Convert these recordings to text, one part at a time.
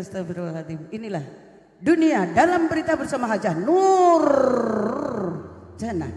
Astagfirullahaladzim. Inilah dunia dalam berita bersama Hajah Nur Jana.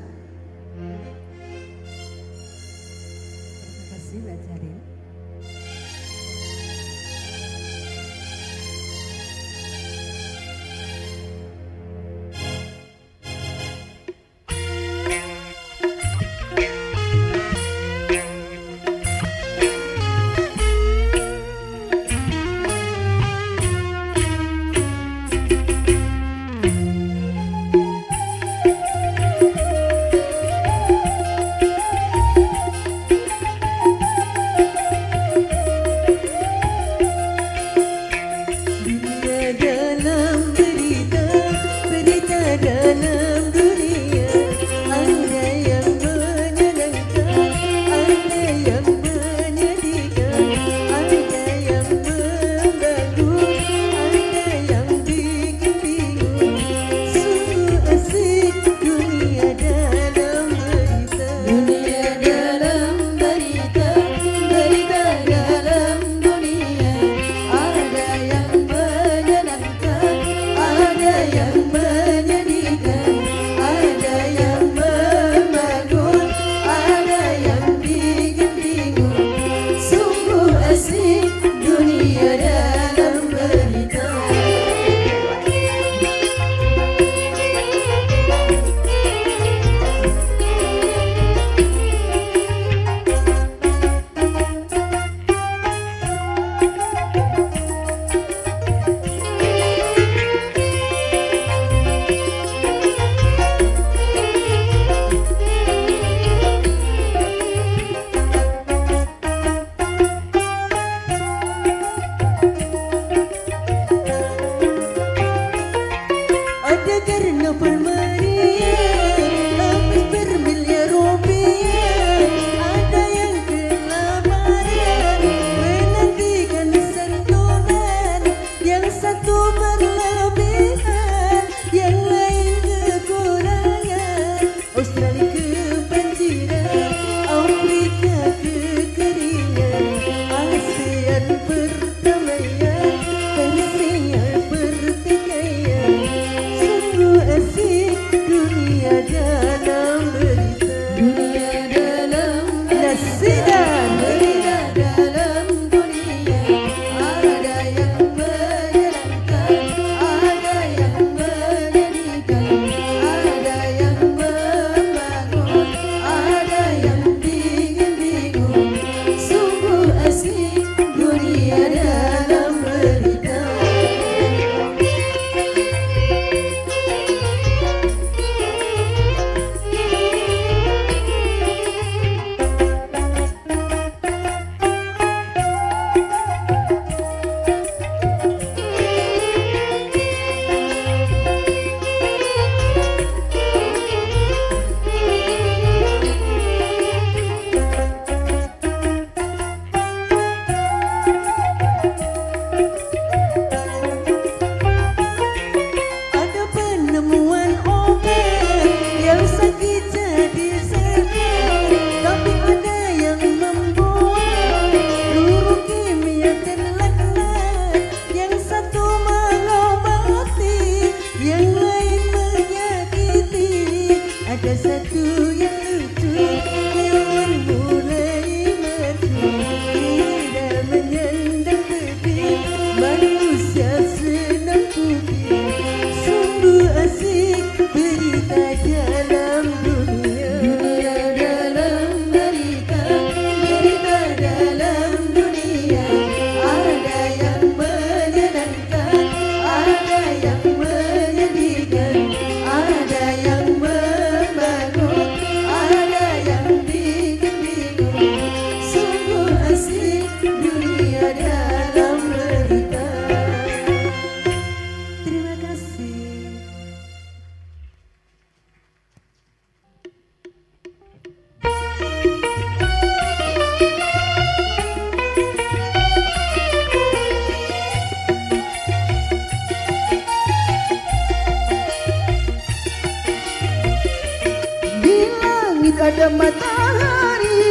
Ada matahari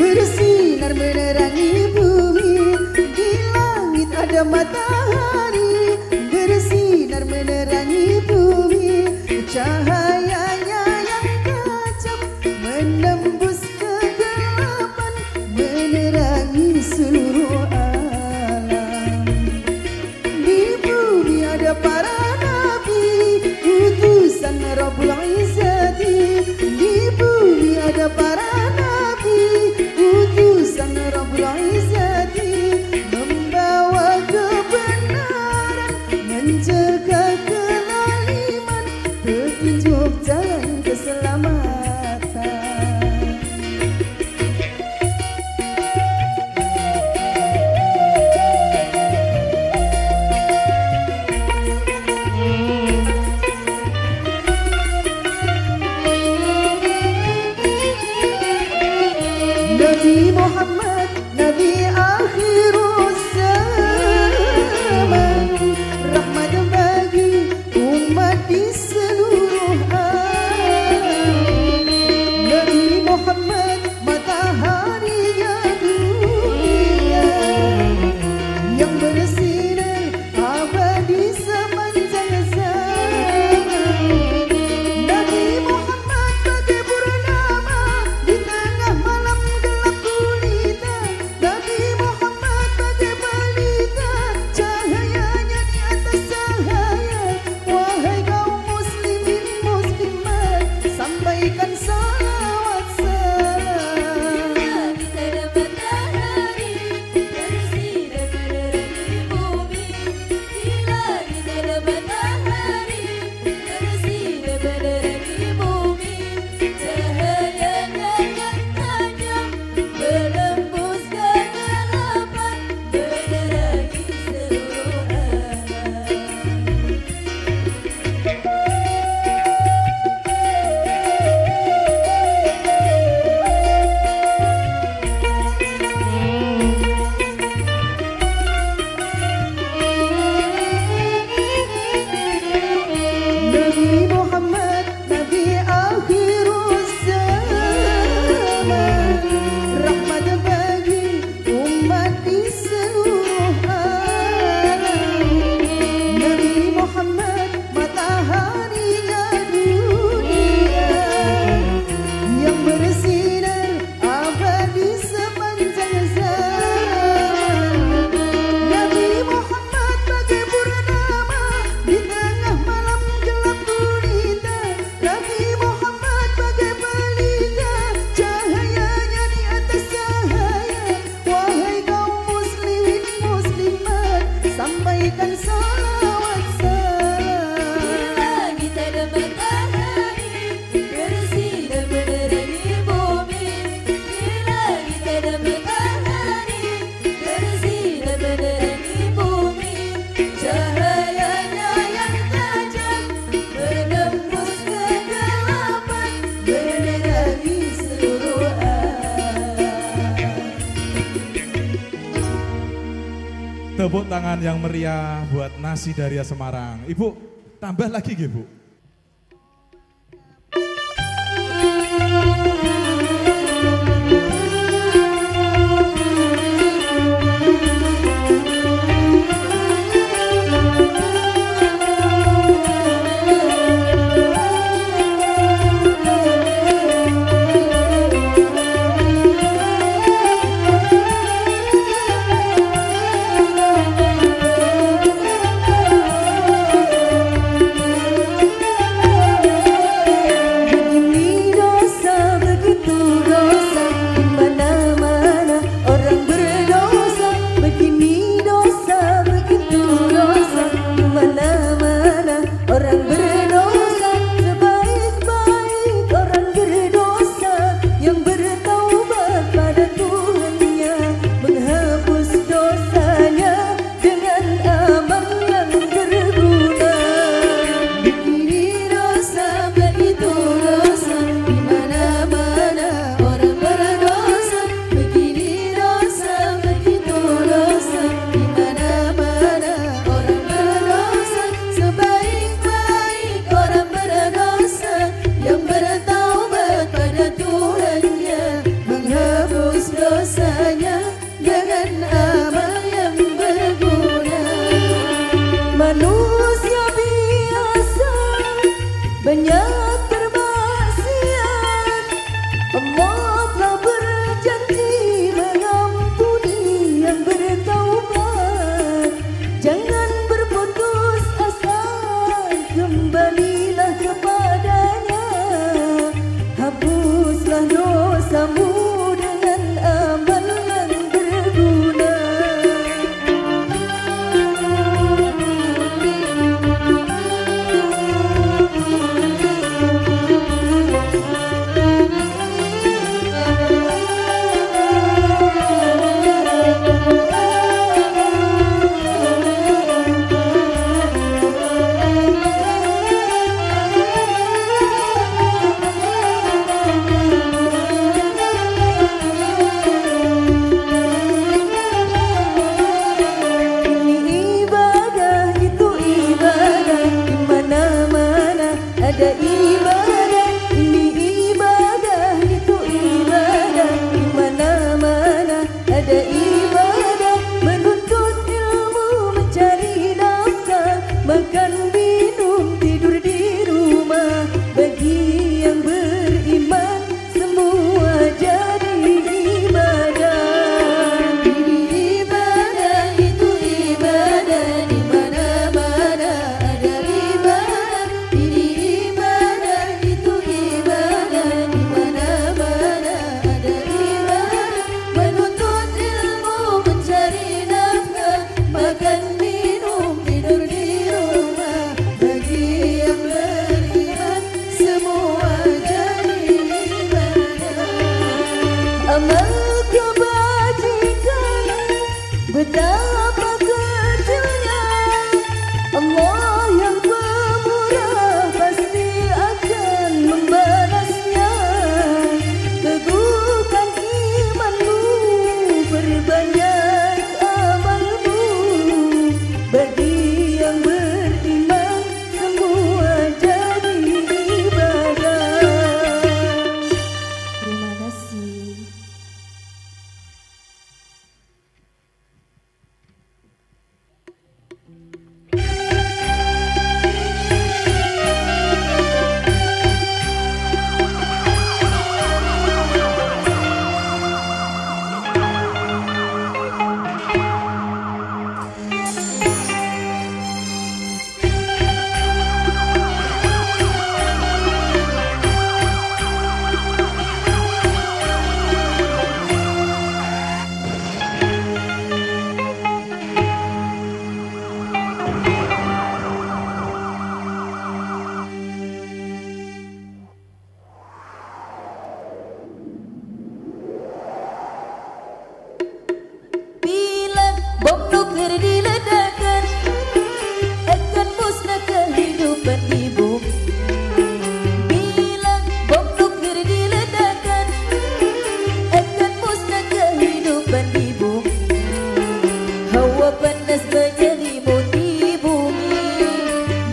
bersinar menerangi bumi. Di langit ada matahari bersinar menerangi bumi. Cahaya Tepuk tangan yang meriah buat nasi dari Semarang. Ibu, tambah lagi Ibu. Bu. 人。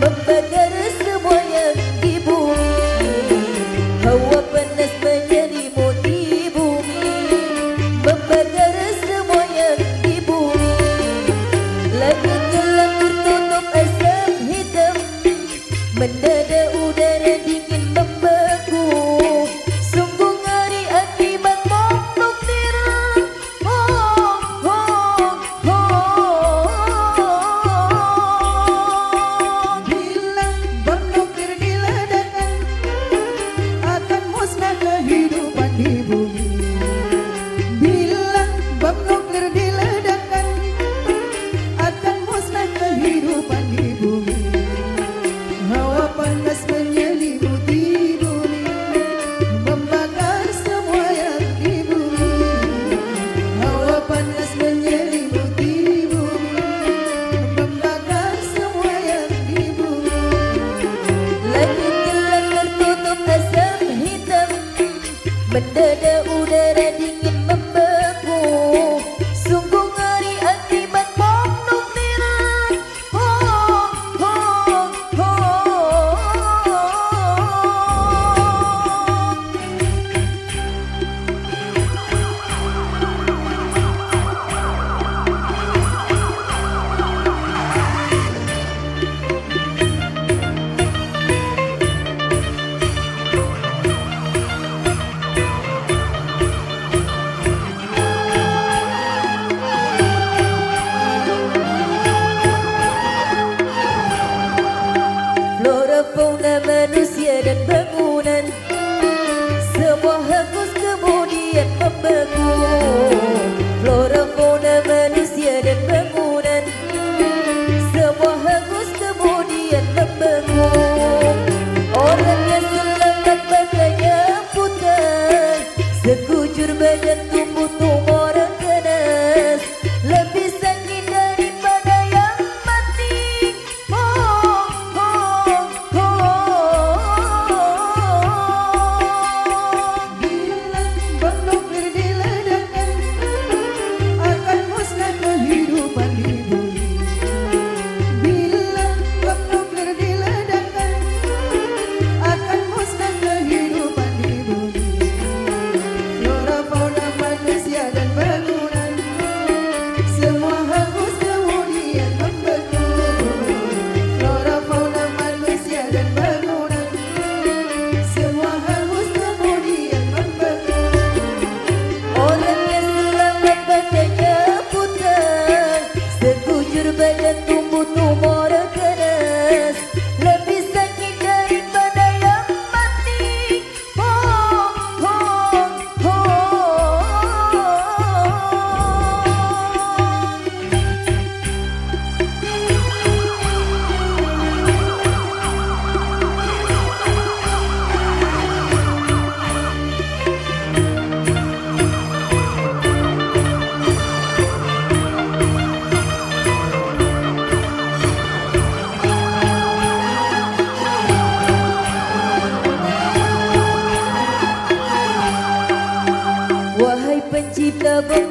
Baba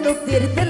cuando pierdes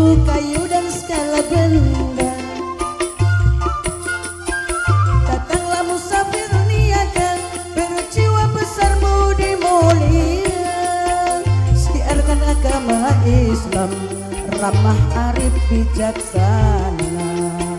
batu, kayu dan segala benda. Datanglah musafir niaga Berjiwa besarmu budi mulia Siarkan agama Islam Ramah arif bijaksana.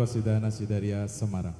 Buat Kosida Nasidaria Semarang.